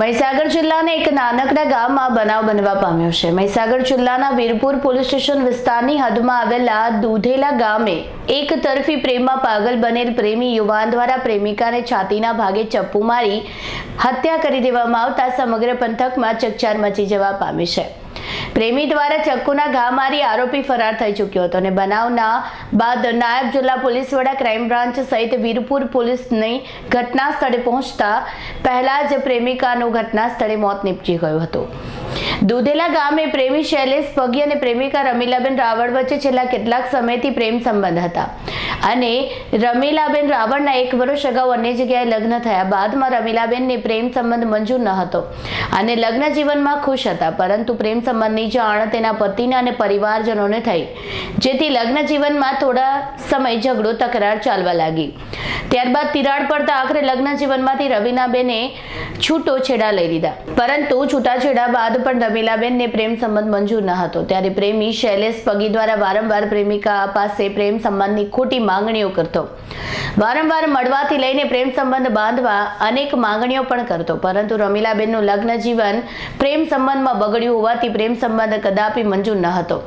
મહીસાગર જિલ્લાના એક નાનકડા ગામમાં બનાવ બનવા પામ્યો છે. મહીસાગર જિલ્લાના વીરપુર પોલીસ સ્ટેશન વિસ્તારની હદમાં આવેલા દૂધેલા ગામે એક તરફી પ્રેમમાં પાગલ બનેલ પ્રેમી યુવાન દ્વારા પ્રેમિકાને છાતીના ભાગે ચપ્પુ મારી હત્યા કરી દેવામાં આવતા સમગ્ર પંથકમાં ચકચાર મચી જવા પામી છે. પ્રેમી દ્વારા ચક્કુના ઘા મારી આરોપી ફરાર થઈ ચૂક્યો હતો અને બનાવના બાદ નાયબ જિલ્લા પોલીસ વડા ક્રાઇમ બ્રાન્ચ સહિત વીરપુર પોલીસની ઘટના સ્થળે પહોંચતા પહેલા જ પ્રેમિકાનું ઘટના સ્થળે મોત નીપજી ગયું હતું. દુધેલા ગામે પ્રેમી શૈલેષ, પગી અને પ્રેમિકા રમીલાબેન રાવળ વચ્ચે છેલ્લા કેટલાક સમયથી પ્રેમ સંબંધ હતા. અને રમીલાબેન રાવળના એક વર્ષ અગાઉ અન્ય જગ્યાએ લગ્ન થયા બાદમાં રમીલાબેનને પ્રેમ સંબંધ મંજૂર ન હતો અને લગ્ન જીવનમાં ખુશ હતા. પરંતુ પ્રેમ સંબંધની જાણ તેના પતિને અને પરિવારજનોને થઈ, જેથી લગ્ન જીવનમાં થોડા સમય ઝઘડો, તકરાર ચાલવા લાગી. ત્યારબાદ તિરાડ પડતા આખરે લગ્ન જીવનમાંથી રવીનાબેને છૂટો છેડા લઈ લીધા. પરંતુ છૂટાછેડા બાદ પણ રમીલાબેનને પ્રેમ સંબંધ મંજૂર ન હતો. ત્યારે પ્રેમી શૈલેષ પગી દ્વારા વારંવાર પ્રેમિકા પાસે પ્રેમ સંબંધની ખોટી માંગણીઓ કરતો. વારંવાર મળવાથી લઈને પ્રેમ સંબંધ બાંધવા અનેક માંગણીઓ પણ કરતો. પરંતુ રમીલાબેનનું લગ્ન જીવન પ્રેમ સંબંધમાં બગડ્યું હોવાથી પ્રેમ સંબંધ કદાપી મંજૂર ન હતો.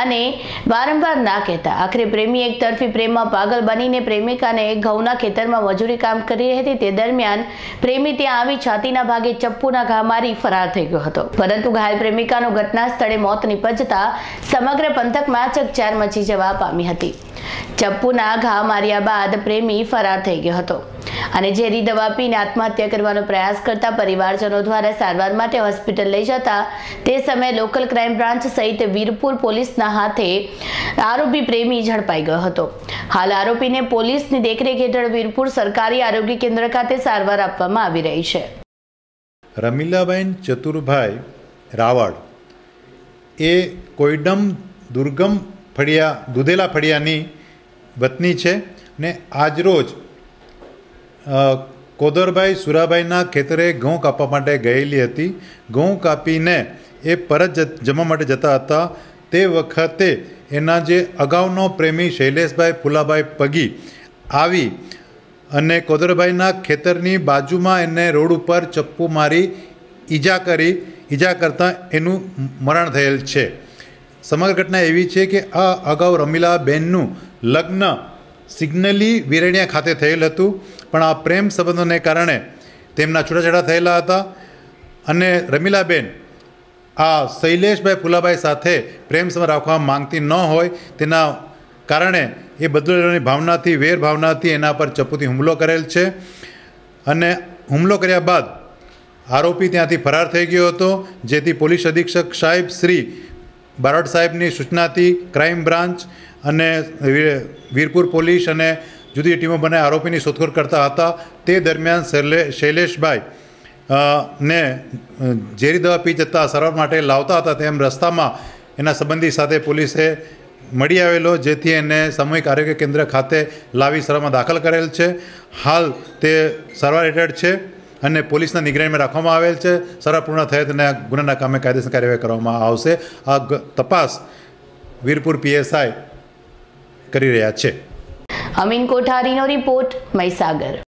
અને વારંવાર ના કહેતા. આખરે પ્રેમી એક તરફી પ્રેમમાં પાગલ બનીને પ્રેમિકાને ઘઉંના ખેતરમાં મજૂરી કામ કરી રહી હતી. તે દરમિયાન પ્રેમી ત્યાં આવી છાતીના ભાગે ચપ્પુના ઘા મારી ફરાર થઈ ગયો હતો. પરંતુ ઘાયલ પ્રેમિકાનું ઘટના સ્થળે મોત નિપજતા સમગ્ર પંથકમાં ચકચાર મચી જવા પામી હતી. ચપ્પુના ઘા માર્યા બાદ પ્રેમી ફરાર થઈ ગયો હતો. અને ઝેરી દવા પીને આત્મહત્યા કરવાનો પ્રયાસ કરતા પરિવારજનો દ્વારા સારવાર માટે હોસ્પિટલ લઈ જતા તે સમયે લોકલ ક્રાઇમ બ્રાન્ચ સહિત વીરપુર પોલીસના હાથે આરોપી પ્રેમી ઝડપાઈ ગયો હતો. હાલ આરોપીને પોલીસની દેખરેખ હેઠળ વીરપુર સરકારી આરોગ્ય કેન્દ્ર ખાતે સારવાર આપવામાં આવી રહી છે. રમીલાબેન ચતુરભાઈ રાવળ એ કોઈડમ દુર્ગમ ફળિયા, દુધેલા ફળિયાની વતની છે ને આજરોજ કોદરભાઈ સુરાભાઈના ખેતરે ઘઉં કાપવા માટે ગયેલી હતી. ઘઉં કાપીને એ પરત જમવા માટે જતા હતા. તે વખતે એના જે અગાઉનો પ્રેમી શૈલેષભાઈ ફુલાભાઈ પગી આવી અને કોદરભાઈના ખેતરની બાજુમાં એને રોડ ઉપર ચપ્પુ મારી ઈજા કરી. ઈજા કરતાં એનું મરણ થયેલ છે. સમગ્ર ઘટના એવી છે કે આ અગાઉ રમીલાબેનનું લગ્ન સિગ્નલી વિરણિયા ખાતે થયેલ હતું, પણ આ પ્રેમ સંબંધોને કારણે તેમના છૂટાછેડા થયેલા હતા. અને રમીલાબેન, આ શૈલેષભાઈ ફુલાભાઈ સાથે પ્રેમ સંબંધ રાખવા માંગતી ન હોય, તેના કારણે એ બદલવાની ભાવનાથી વેર ભાવનાથી એના પર ચપ્પુથી હુમલો કરેલ છે. અને હુમલો કર્યા બાદ આરોપી ત્યાંથી ફરાર થઈ ગયો હતો, જેથી પોલીસ અધિક્ષક સાહેબ શ્રી બારોટ સાહેબની સૂચનાથી ક્રાઇમ બ્રાન્ચ અને વીરપુર પોલીસ અને જુદી ટીમો બને આરોપીની શોધખોળ કરતા હતા. તે દરમિયાન શૈલે, શૈલેષભાઈ ને ઝેરી દવા પી જતા સારવાર માટે લાવતા હતા. તેમ રસ્તામાં એના સંબંધી સાથે પોલીસે મળી આવેલો, જેથી એને સામૂહિક આરોગ્ય કેન્દ્ર ખાતે લાવી સારવારમાં દાખલ કરેલ છે. હાલ તે સારવાર હેઠળ છે અને પોલીસના નિગરાનીમાં રાખવામાં આવેલ છે. સારવાર પૂર્ણ થયે તેને ગુનાના કામે કાયદેસર કાર્યવાહી કરવામાં આવશે. આ તપાસ વીરપુર પીએસઆઈ કરી રહ્યા છે. અમીન કોઠારીનો રિપોર્ટ મહીસાગર.